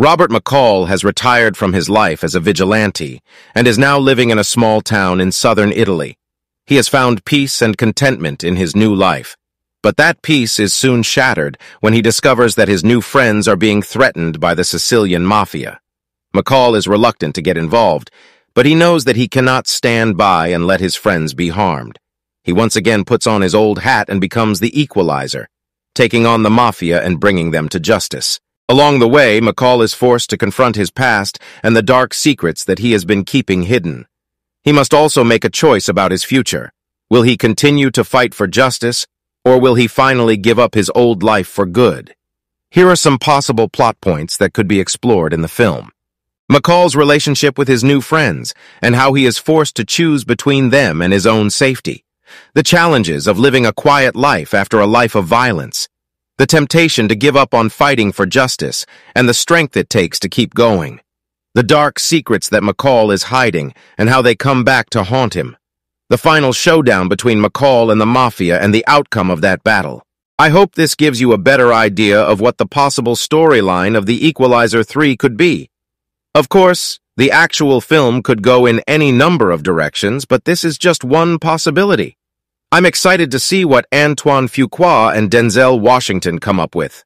Robert McCall has retired from his life as a vigilante and is now living in a small town in southern Italy. He has found peace and contentment in his new life. But that peace is soon shattered when he discovers that his new friends are being threatened by the Sicilian mafia. McCall is reluctant to get involved, but he knows that he cannot stand by and let his friends be harmed. He once again puts on his old hat and becomes the equalizer, taking on the mafia and bringing them to justice. Along the way, McCall is forced to confront his past and the dark secrets that he has been keeping hidden. He must also make a choice about his future. Will he continue to fight for justice, or will he finally give up his old life for good? Here are some possible plot points that could be explored in the film. McCall's relationship with his new friends, and how he is forced to choose between them and his own safety. The challenges of living a quiet life after a life of violence the temptation to give up on fighting for justice, and the strength it takes to keep going. The dark secrets that McCall is hiding, and how they come back to haunt him. The final showdown between McCall and the Mafia and the outcome of that battle. I hope this gives you a better idea of what the possible storyline of The Equalizer 3 could be. Of course, the actual film could go in any number of directions, but this is just one possibility. I'm excited to see what Antoine Fuqua and Denzel Washington come up with.